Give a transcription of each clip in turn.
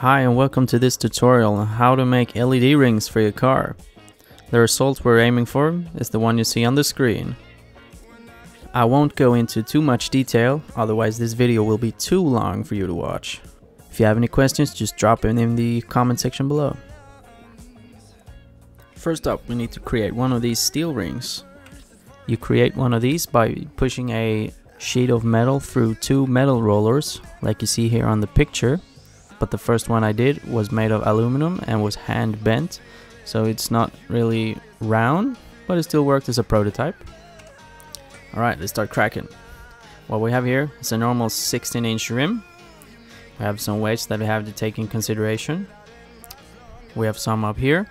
Hi and welcome to this tutorial on how to make LED rings for your car. The result we're aiming for is the one you see on the screen. I won't go into too much detail, otherwise this video will be too long for you to watch. If you have any questions, just drop them in the comment section below. First up, we need to create one of these steel rings. You create one of these by pushing a sheet of metal through two metal rollers, like you see here on the picture but the first one I did was made of aluminum and was hand bent so it's not really round but it still worked as a prototype. Alright let's start cracking. What we have here is a normal 16 inch rim. We have some weights that we have to take in consideration. We have some up here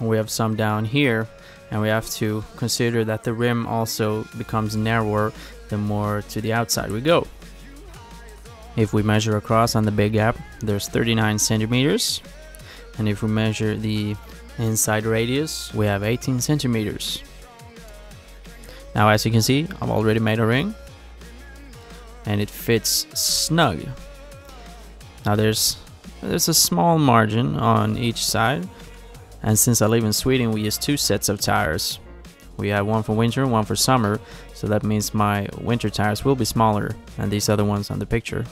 we have some down here and we have to consider that the rim also becomes narrower the more to the outside we go if we measure across on the big gap, there's 39 centimeters. And if we measure the inside radius, we have 18 centimeters. Now as you can see, I've already made a ring. And it fits snug. Now there's there's a small margin on each side. And since I live in Sweden, we use two sets of tires. We have one for winter and one for summer, so that means my winter tires will be smaller than these other ones on the picture.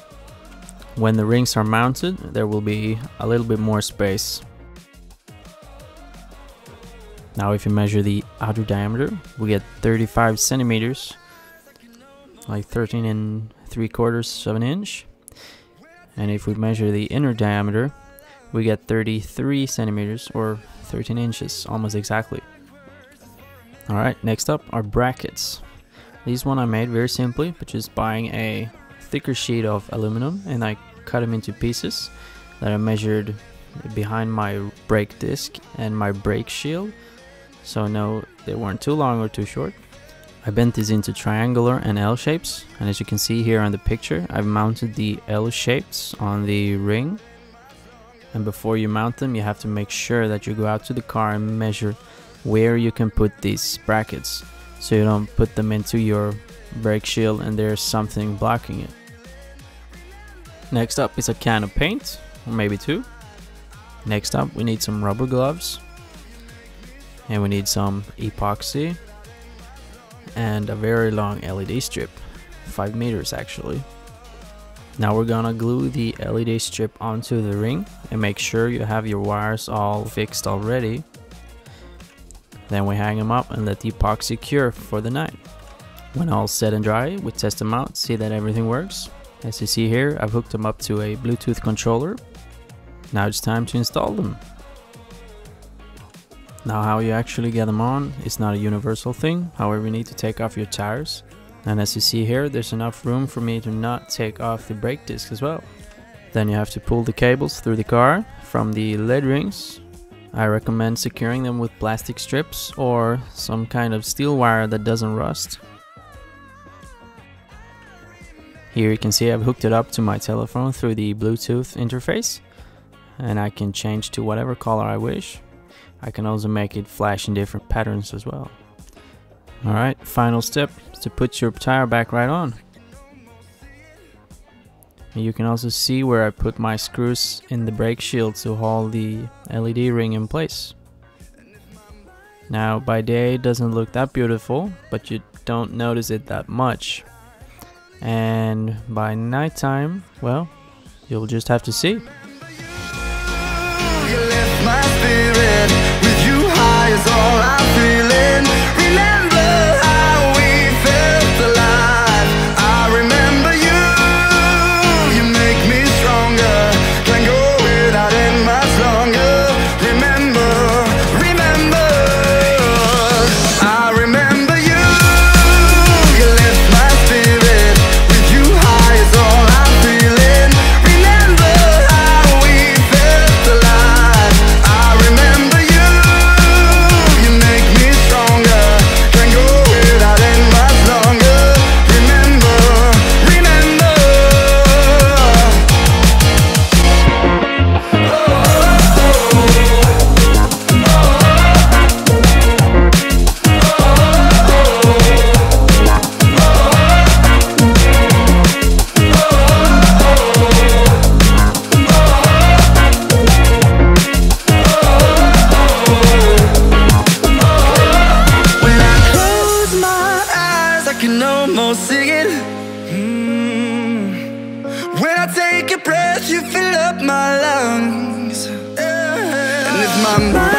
When the rings are mounted, there will be a little bit more space. Now if you measure the outer diameter, we get 35 centimeters, like 13 and 3 quarters of an inch. And if we measure the inner diameter, we get 33 centimeters or 13 inches, almost exactly. Alright, next up are brackets. These one I made very simply, which is buying a thicker sheet of aluminum and I cut them into pieces that I measured behind my brake disc and my brake shield so no they weren't too long or too short. I bent these into triangular and L shapes and as you can see here on the picture I've mounted the L shapes on the ring and before you mount them you have to make sure that you go out to the car and measure where you can put these brackets so you don't put them into your brake shield and there's something blocking it. Next up is a can of paint, or maybe two. Next up we need some rubber gloves. And we need some epoxy. And a very long LED strip, 5 meters actually. Now we're gonna glue the LED strip onto the ring and make sure you have your wires all fixed already. Then we hang them up and let the epoxy cure for the night. When all set and dry, we test them out, see that everything works. As you see here, I've hooked them up to a Bluetooth controller. Now it's time to install them. Now how you actually get them on is not a universal thing, however you need to take off your tires. And as you see here, there's enough room for me to not take off the brake disc as well. Then you have to pull the cables through the car from the LED rings. I recommend securing them with plastic strips or some kind of steel wire that doesn't rust. Here you can see I've hooked it up to my telephone through the Bluetooth interface and I can change to whatever color I wish. I can also make it flash in different patterns as well. Alright, final step is to put your tire back right on. You can also see where I put my screws in the brake shield to hold the LED ring in place. Now by day it doesn't look that beautiful, but you don't notice it that much and by nighttime, well, you'll just have to see. Breath, you fill up my lungs. And if my mind